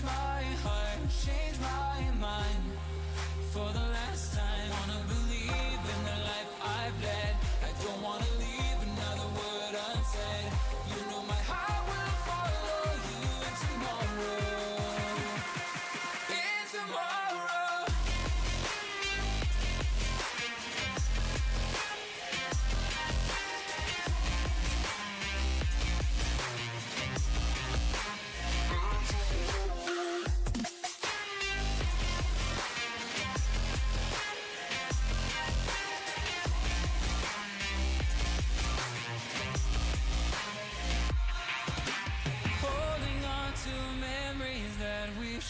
Change my heart, change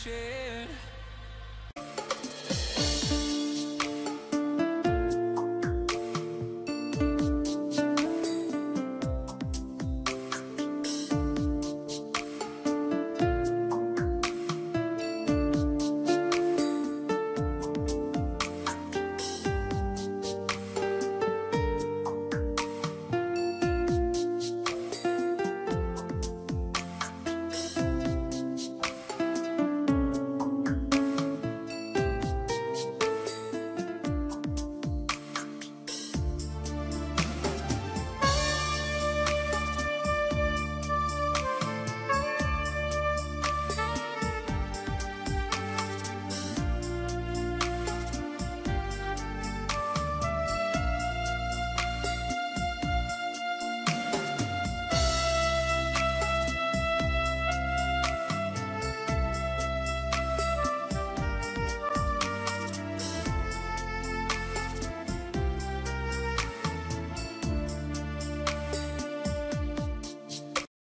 shit.